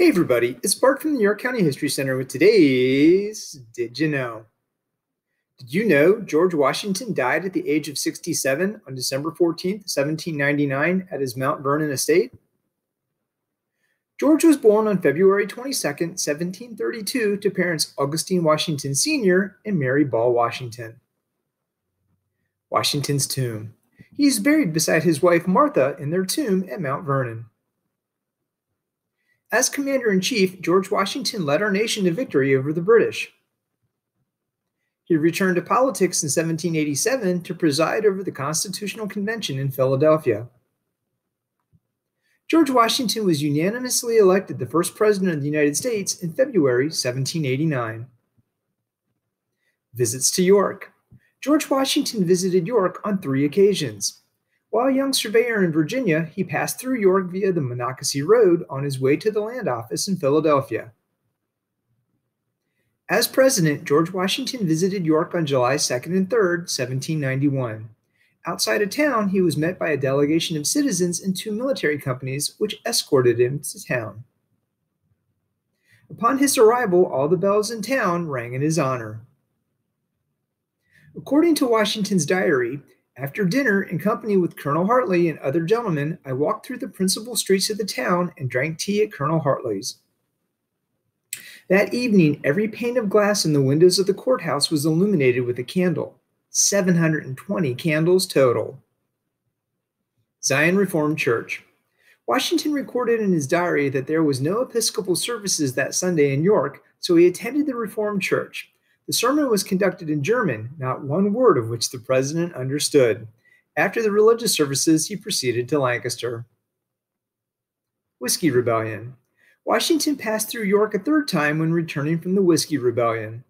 Hey everybody, it's Bart from the York County History Center with today's Did You Know? Did you know George Washington died at the age of 67 on December 14, 1799 at his Mount Vernon estate? George was born on February 22, 1732 to parents Augustine Washington Sr. and Mary Ball Washington. Washington's tomb. He is buried beside his wife Martha in their tomb at Mount Vernon. As Commander in Chief, George Washington led our nation to victory over the British. He returned to politics in 1787 to preside over the Constitutional Convention in Philadelphia. George Washington was unanimously elected the first president of the United States in February 1789. Visits to York. George Washington visited York on three occasions. While a young surveyor in Virginia, he passed through York via the Monocacy Road on his way to the land office in Philadelphia. As president, George Washington visited York on July 2nd and 3rd, 1791. Outside of town, he was met by a delegation of citizens and two military companies, which escorted him to town. Upon his arrival, all the bells in town rang in his honor. According to Washington's diary, after dinner, in company with Colonel Hartley and other gentlemen, I walked through the principal streets of the town and drank tea at Colonel Hartley's. That evening, every pane of glass in the windows of the courthouse was illuminated with a candle 720 candles total. Zion Reformed Church. Washington recorded in his diary that there was no Episcopal services that Sunday in York, so he attended the Reformed Church. The sermon was conducted in German, not one word of which the president understood. After the religious services, he proceeded to Lancaster. Whiskey Rebellion. Washington passed through York a third time when returning from the Whiskey Rebellion.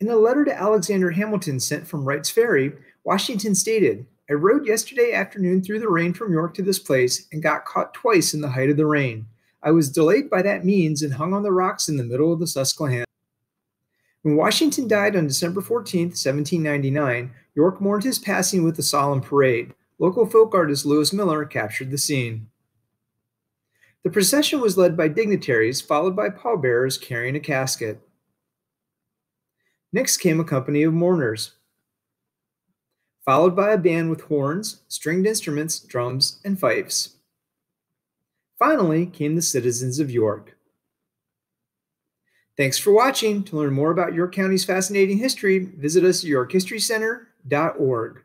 In a letter to Alexander Hamilton sent from Wright's Ferry, Washington stated, I rode yesterday afternoon through the rain from York to this place and got caught twice in the height of the rain. I was delayed by that means and hung on the rocks in the middle of the Susquehanna. When Washington died on December 14, 1799, York mourned his passing with a solemn parade. Local folk artist Lewis Miller captured the scene. The procession was led by dignitaries, followed by pallbearers carrying a casket. Next came a company of mourners, followed by a band with horns, stringed instruments, drums, and fifes. Finally came the citizens of York. Thanks for watching. To learn more about York County's fascinating history, visit us at yorkhistorycenter.org.